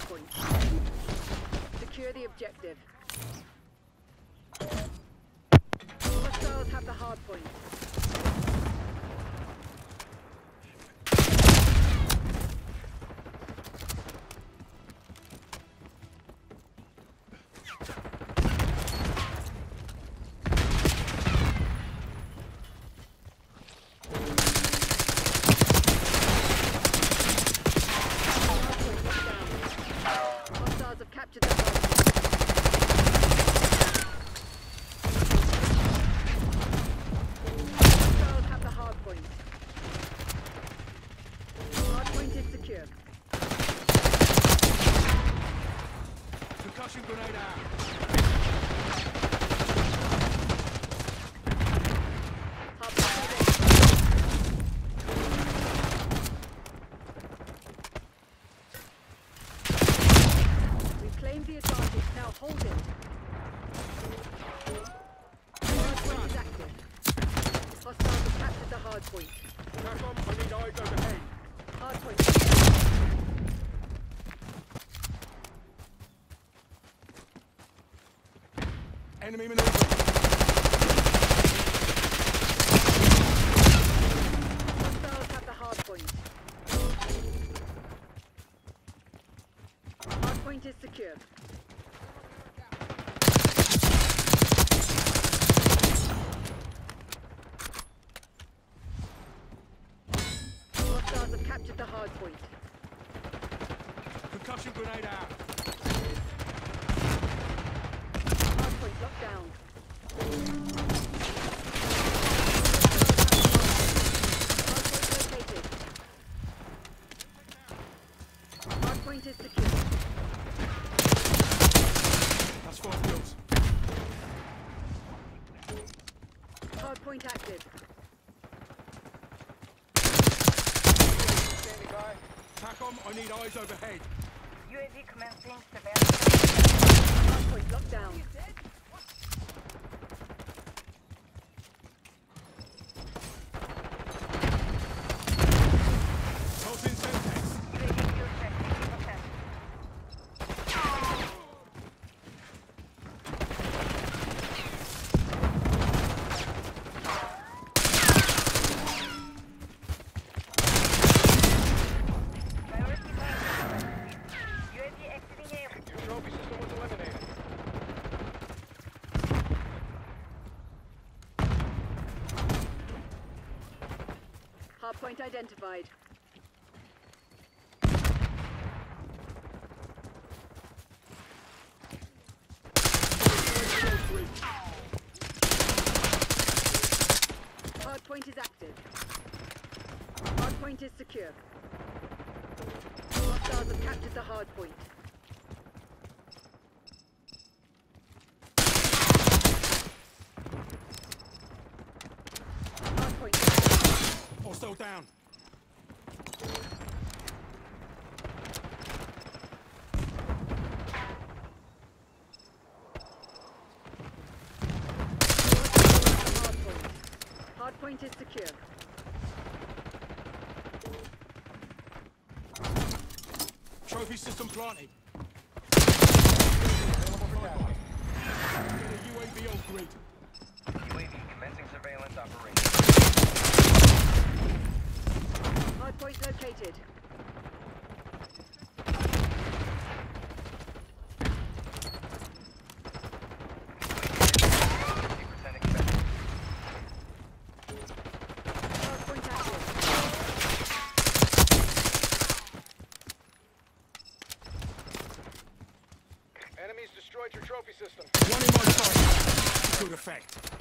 point. Secure the objective. Hostiles have the hard point. Hard point locked down. Hostiles have captured the hard point. Hostiles have the hard point. Hard point is secure. Concussion grenade out. Hard point identified. Reclaim the advantage. Now hold it. Hard is active. Hostiles have captured the hard point. TACOM, I need eyes overhead. Enemy maneuver. Point is secure. Hostiles have captured the hard point. Concussion grenade out. Hard point locked down. Hard located. Hard is secure. That's five kills. Hard active. By. I need eyes overhead. UAV commencing surveillance. Hard point locked down. Hard point identified. Hard point is active. Hard point is secure. Hostiles have captured the hard point. Hard point. Hostile down. Hard point. Hard point is secure. Trophy system planted. UAV on grid. UAV commencing surveillance operation. Hard point located. Fifty percent expected. Hard point active. Enemies destroyed your trophy system. One in my sight. Good effect.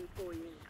Coming for you.